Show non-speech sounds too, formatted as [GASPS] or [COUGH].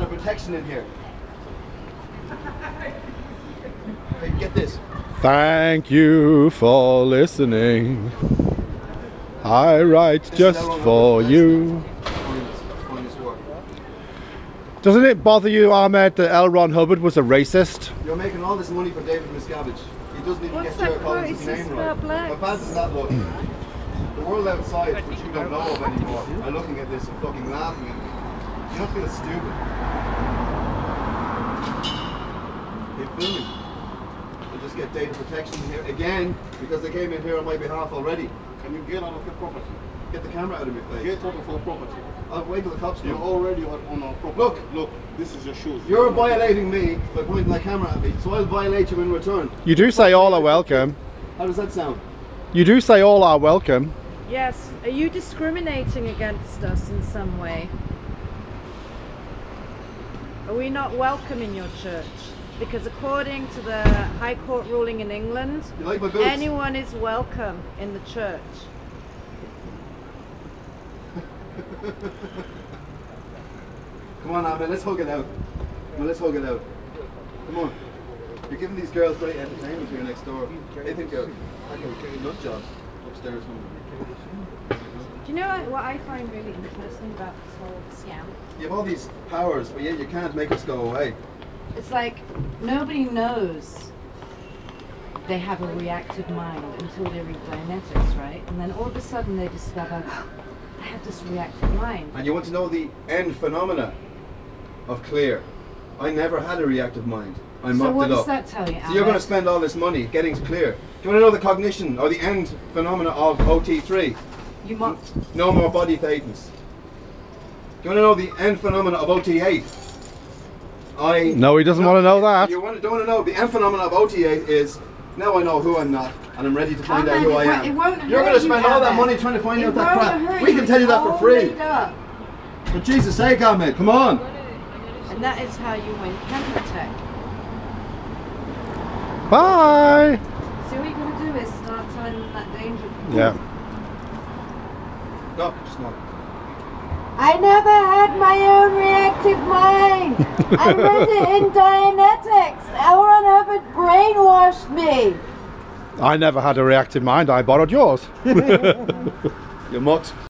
to get data protection in here. Hey, get this. Thank you for listening. I write This just for you. Finest, finest work. Doesn't it bother you, Ahmed, that L. Ron Hubbard was a racist? You're making all this money for David Miscavige. He doesn't even What's get that Stuart Collins' racist name about right. blacks? How bad does that look? The world outside, which you don't know of anymore, are looking at this and fucking laughing at me. You don't feel stupid. They're filming. They just get data protection here again because they came in here on my behalf already. Can you get out of your property? Get the camera out of my face. Get out of our property. I'll wait till the cops You're already on on our property. Look. look, this is your shoes. You're violating me by pointing that camera at me, so I'll violate you in return. You do say all are welcome. How does that sound? You do say all are welcome. Yes. Are you discriminating against us in some way? Are we not welcome in your church? Because according to the High Court ruling in England, like anyone is welcome in the church. [LAUGHS] Come on, Ahmed, let's hug it out. Come on, let's hug it out. Come on. You're giving these girls great entertainment here next door. They think you're fucking nut jobs upstairs. Do you know what, what I find really interesting about this whole scam? You have all these powers, but yet you can't make us go away. It's like nobody knows they have a reactive mind until they read Dianetics, right? And then all of a sudden they discover [GASPS] I have this reactive mind. And you want to know the end phenomena of clear. I never had a reactive mind. I So mocked what it does up. that tell you? So you're going to spend all this money getting clear. Do you want to know the cognition or the end phenomena of OT3? You mock. No more body thetans. Do you want to know the end phenomena of OT8? I No, he doesn't want to know that. You want to, don't want to know the end phenomena of OT8 is now I know who I'm not and I'm ready to find out Ahmed, who I am. it won't You're going to spend all that Ahmed. money trying to find It out that crap. We can tell you that for free. up. For Jesus' sake, Ahmed, come on. And that is how you win counter-attack. Bye. See what you're going to do is start telling them that danger. Yeah. No, just not. I never had my own reactive mind. I read it in [LAUGHS] Dianetics. L. Ron Hubbard brainwashed me. I never had a reactive mind. I borrowed yours. [LAUGHS] [LAUGHS] You're mucked.